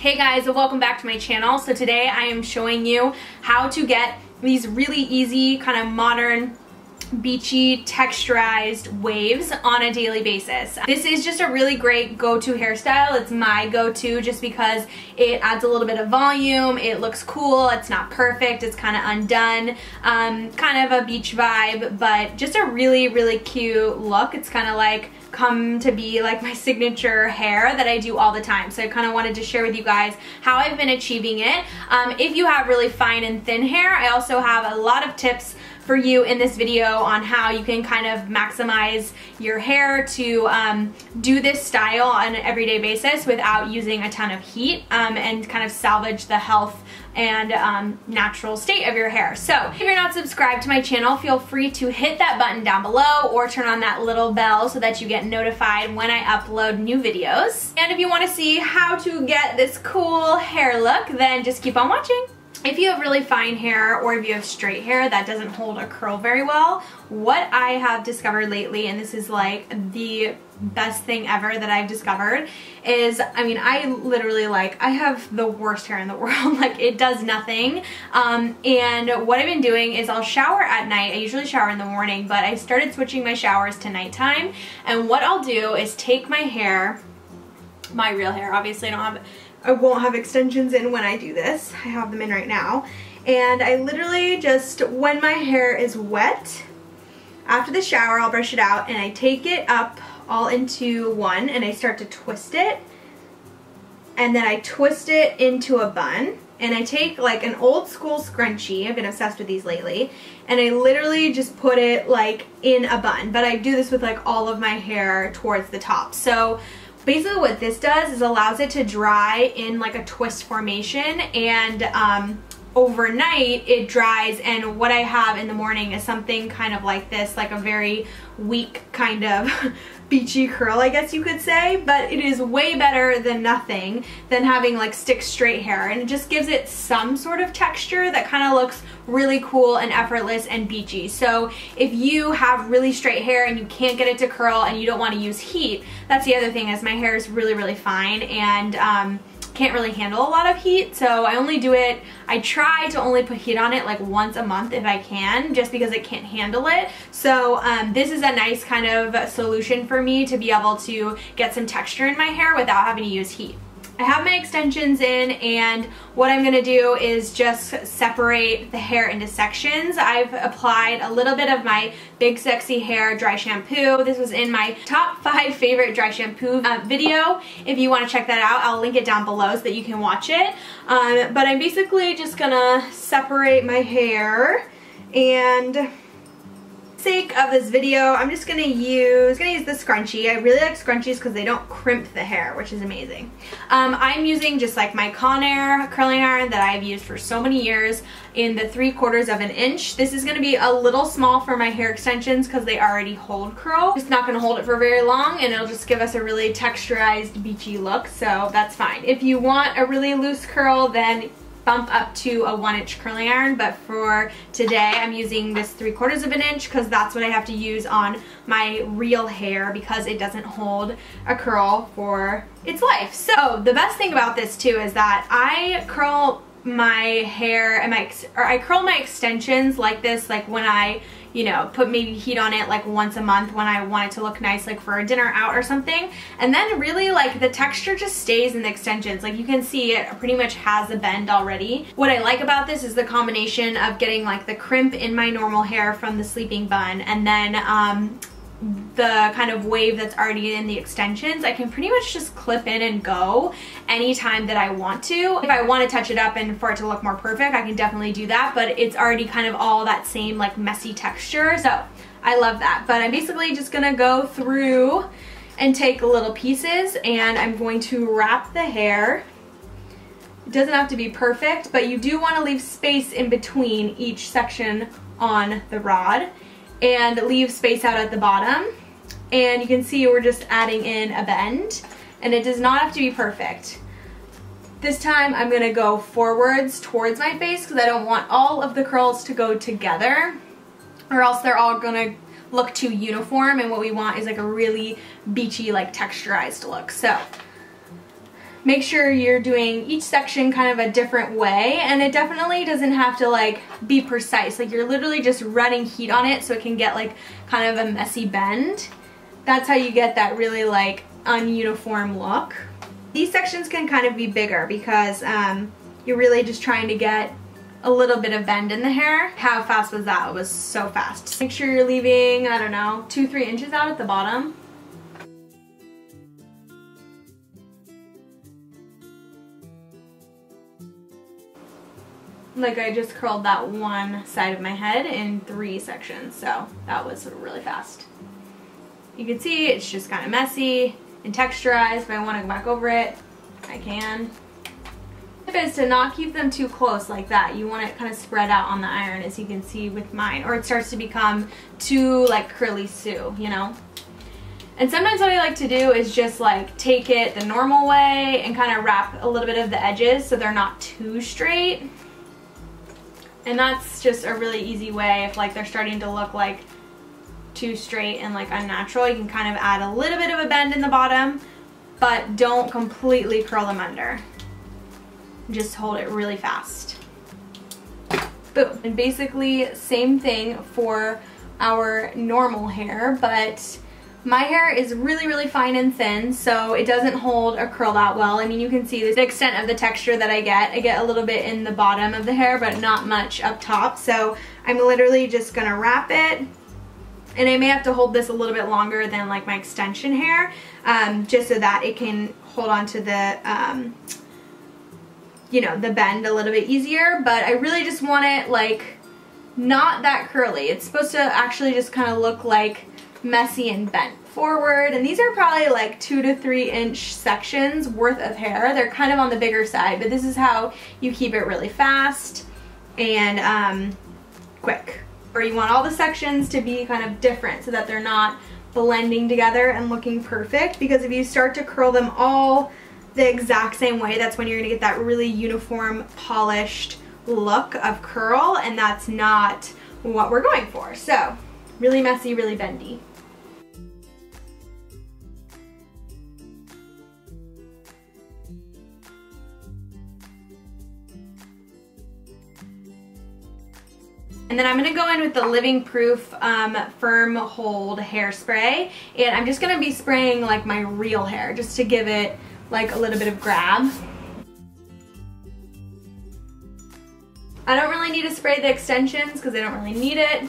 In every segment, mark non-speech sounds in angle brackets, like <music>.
Hey guys, welcome back to my channel. So today I am showing you how to get these really easy kind of modern beachy texturized waves on a daily basis. This is just a really great go-to hairstyle. It's my go-to just because it adds a little bit of volume, it looks cool, it's not perfect, it's kind of undone, um, kind of a beach vibe, but just a really, really cute look. It's kind of like come to be like my <laughs> signature hair that I do all the time. So I kind of wanted to share with you guys how I've been achieving it. Um, if you have really fine and thin hair, I also have a lot of tips for you in this video on how you can kind of maximize your hair to um, do this style on an everyday basis without using a ton of heat um, and kind of salvage the health and um, natural state of your hair. So if you're not subscribed to my channel, feel free to hit that button down below or turn on that little bell so that you get notified when I upload new videos. And if you want to see how to get this cool hair look, then just keep on watching. If you have really fine hair or if you have straight hair that doesn't hold a curl very well, what I have discovered lately, and this is like the best thing ever that I've discovered, is, I mean, I literally like, I have the worst hair in the <laughs> world. like, it does nothing. Um, and what I've been doing is I'll shower at night. I usually shower in the morning, but I started switching my showers to nighttime. And what I'll do is take my hair, my real hair, obviously I don't have I won't have extensions in when I do this. I have them in right now. And I literally just, when my hair is wet, after the shower, I'll brush it out and I take it up all into one and I start to twist it. And then I twist it into a bun. And I take like an old school scrunchie, I've been obsessed with these lately, and I literally just put it like in a bun. But I do this with like all of my hair towards the top. So basically what this does is allows it to dry in like a twist formation and um, overnight it dries and what I have in the morning is something kind of like this like a very weak kind of <laughs> beachy curl I guess you could say but it is way better than nothing than having like stick straight hair and it just gives it some sort of texture that kind of looks really cool and effortless and beachy. So if you have really straight hair and you can't get it to curl and you don't want to use heat that's the other thing is my hair is really really fine and um, can't really handle a lot of heat so I only do it I try to only put heat on it like once a month if I can just because it can't handle it so um, this is a nice kind of solution for me to be able to get some texture in my hair without having to use heat. I have my extensions in and what I'm to do is just separate the hair into sections. I've applied a little bit of my Big Sexy Hair dry shampoo. This was in my top <laughs> five favorite dry shampoo uh, video. If you want to check that out, I'll link it down below so that you can watch it. Um, but I'm basically just to separate my hair and sake of this video, I'm just gonna use gonna use the scrunchie. I really like scrunchies because they don't crimp the hair, which is amazing. Um, I'm using just like my Conair curling iron that I've used for so many years in the three quarters of an inch. This is gonna be a little small for my hair extensions because they already hold curl. It's not gonna hold it for very long and it'll just give us a really texturized beachy look, so that's fine. If you want a really loose curl, then bump up to a one inch curling iron but for today I'm using this three quarters of an inch because that's what I have to use on my real hair because it doesn't hold a curl for its life. So the best thing about this too is that I curl my hair and my or I curl my extensions like this like when I you know, put maybe heat on it like once a month when I want it to look nice like for a dinner out or something. And then really like the texture just stays in the extensions. Like you can see it pretty much has a bend already. What I like about this is the combination of getting like the crimp in my normal hair from the sleeping bun and then um, the kind of wave that's already in the extensions, I can pretty much just clip in and go anytime that I want to. If I want to touch it up and for it to look more perfect, I can definitely do that, but it's already kind of all that same like messy texture, so I love that. But I'm basically just gonna go through and take little pieces and I'm going to wrap the hair it doesn't have to be perfect, but you do want to leave space in between each section on the rod and leave space out at the bottom. And you can see we're just adding in a bend and it does not have to be perfect. This time I'm gonna go forwards towards my face because I don't want all of the curls to go together or else they're all gonna look too uniform and what we want is like a really beachy like texturized look. So make sure you're doing each section kind of a different way and it definitely doesn't have to like be precise like you're literally just running heat on it so it can get like kind of a messy bend that's how you get that really like ununiform look these sections can kind of be bigger because um, you're really just trying to get a little bit of bend in the hair. How fast was that? It was so fast. Make sure you're leaving, I don't know, two, three inches out at the bottom. Like I just curled that one side of my head in three sections, so that was really fast. You can see it's just kind of messy and texturized. If I want to go back over it, I can tip is to not keep them too close like that. You want it kind of spread out on the iron as you can see with mine or it starts to become too like curly Sue, you know? And sometimes what I like to do is just like take it the normal way and kind of wrap a little bit of the edges so they're not too straight. And that's just a really easy way if like they're starting to look like too straight and like unnatural. You can kind of add a little bit of a bend in the bottom, but don't completely curl them under just hold it really fast. Boom. And basically same thing for our normal hair, but my hair is really, really fine and thin, so it doesn't hold or curl that well. I mean, you can see the extent of the texture that I get. I get a little bit in the bottom of the hair, but not much up top. So I'm literally just gonna wrap it, and I may have to hold this a little bit longer than like my extension hair, um, just so that it can hold on to the um, you know, the bend a little bit easier, but I really just want it like not that curly. It's supposed to actually just kind of look like messy and bent forward. And these are probably like two to three inch sections worth of hair. They're kind of on the bigger side, but this is how you keep it really fast and um, quick. Or you want all the sections to be kind of different so that they're not blending together and looking perfect because if you start to curl them all the exact same way, that's when you're gonna get that really uniform, polished look of curl, and that's not what we're going for. So, really messy, really bendy. And then I'm going to go in with the Living Proof um, Firm Hold Hairspray. And I'm just going to be spraying like my real hair just to give it like a little bit of grab. I don't really need to spray the extensions because I don't really need it.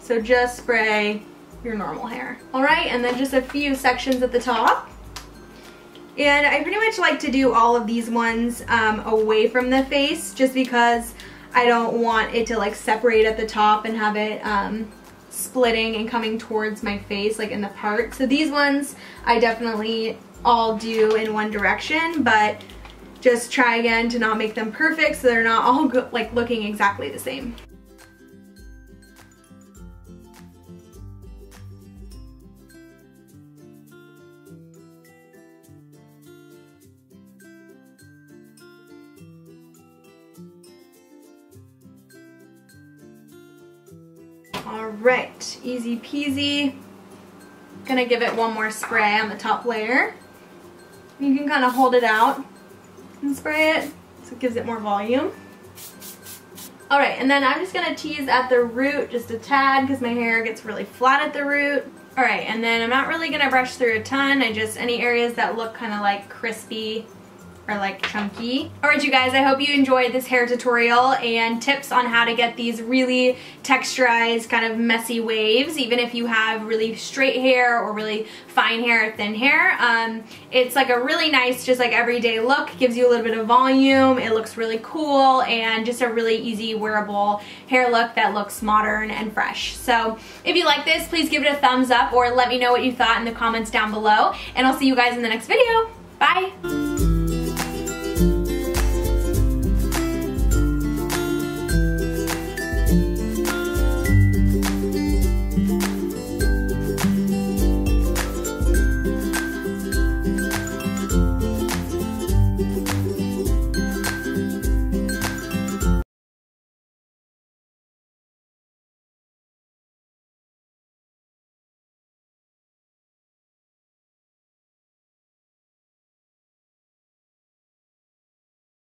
So just spray your normal hair. All right, and then just a few sections at the top. And I pretty much like to do all of these ones um, away from the face just because I don't want it to like separate at the top and have it um, splitting and coming towards my face like in the part. So these ones I definitely all do in one direction, but just try again to not make them perfect so they're not all like looking exactly the same. All right, easy peasy. Gonna give it one more spray on the top layer. You can kind of hold it out and spray it so it gives it more volume. Alright, and then I'm just to tease at the root just a tad because my hair gets really flat at the root. Alright, and then I'm not really to brush through a ton. I just, any areas that look kind of like crispy are like chunky. Alright you guys, I hope you enjoyed this hair tutorial and tips on how to get these really texturized kind of messy waves even if you have really straight hair or really fine hair or thin hair. Um, it's like a really nice just like everyday look, gives you a little bit of volume, it looks really cool and just a really easy wearable hair look that looks modern and fresh. So if you like this, please give it a thumbs up or let me know what you thought in the comments down below and I'll see you guys in the next video. Bye!